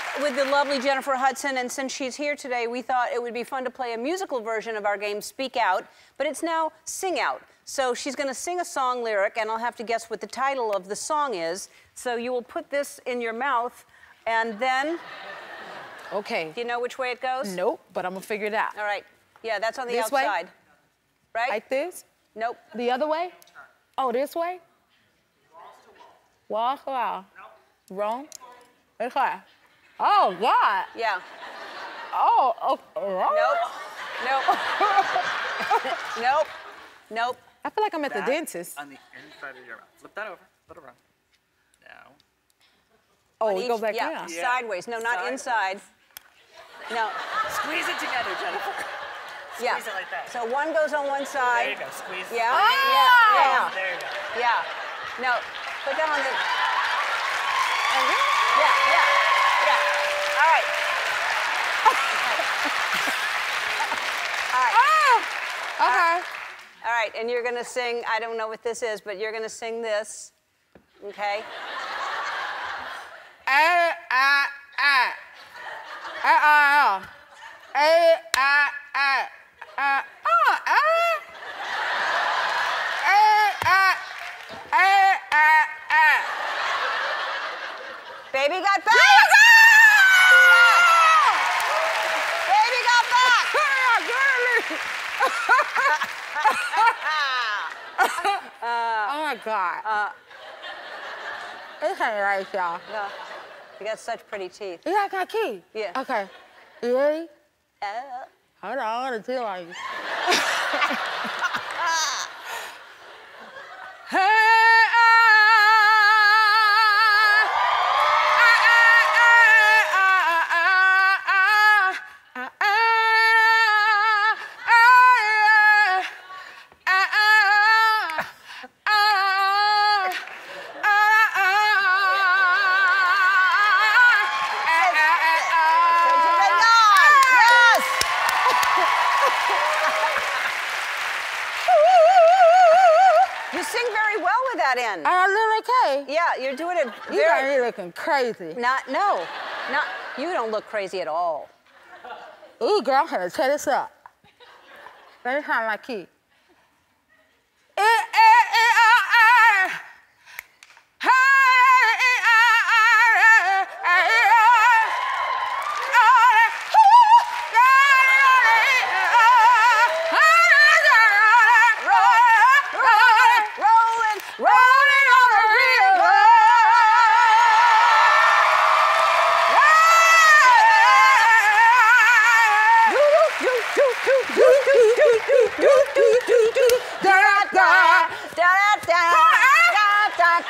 back with the lovely Jennifer Hudson, and since she's here today, we thought it would be fun to play a musical version of our game, Speak Out, but it's now Sing Out. So she's going to sing a song lyric, and I'll have to guess what the title of the song is. So you will put this in your mouth, and then. Okay. Do you know which way it goes? Nope, but I'm gonna figure it out. All right. Yeah, that's on the This way? outside. Right? Like this? Nope. The other way? Oh, this way? Walk around. Wrong? Way. Oh, God. Yeah. Oh, oh, wrong? Nope. Nope. nope. Nope. I feel like I'm at the dentist. On the inside of your mouth. Flip that over. Flip it around. Now. Oh, On we go back yeah, down. Yeah. Sideways. No, not Sideways. inside. No. Squeeze it together, Jennifer. Yeah. Squeeze it like that. So one goes on one side. There you go. Squeeze it. Yeah. Ah! Yeah. There you go. Yeah. Yeah. No. Put that on the. And yeah. Yeah. Yeah. All right. All right. Ah! Okay. All right. And you're gonna sing. I don't know what this is, but you're gonna sing this. Okay. A, ah, ah. Ah, ah, ah. Ah, ah. Ah, ah, ah. A, ah. A, ah, ah. Baby got back. Baby got back. oh my God. Uh, This ain't right, y'all. no. You got such pretty teeth. You got got key? Yeah. Okay. You ready? Uh, Hold on, I want to tell on you. That in. I look okay. Yeah, you're doing it You got me looking crazy. Not no, not you. Don't look crazy at all. Ooh, girl, I'm gonna tear this up. Let me find my key.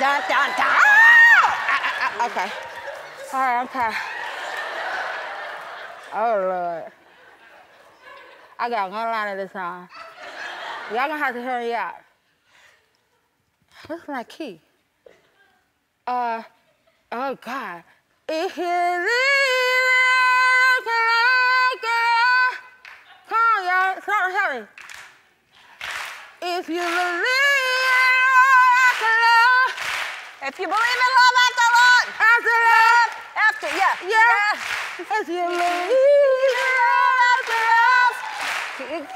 Da da da da da. Okay. All right, okay. Oh, Lord. I got one line at a time. Y'all gonna have to hurry out. What's my key? Uh, oh, God. If you leave, come on, y'all. Help me. If you believe, you believe in love, act alone. after love, After, yeah. yeah. If you believe, in love after love.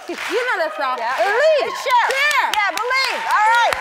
You know that song. Yeah. Believe. Cher. Cher. Yeah, believe. All right.